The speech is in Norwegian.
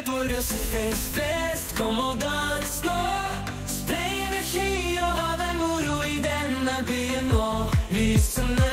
er på russefest. Kom og dans nå. Spre energi og ha deg moro i denne byen nå. Lysene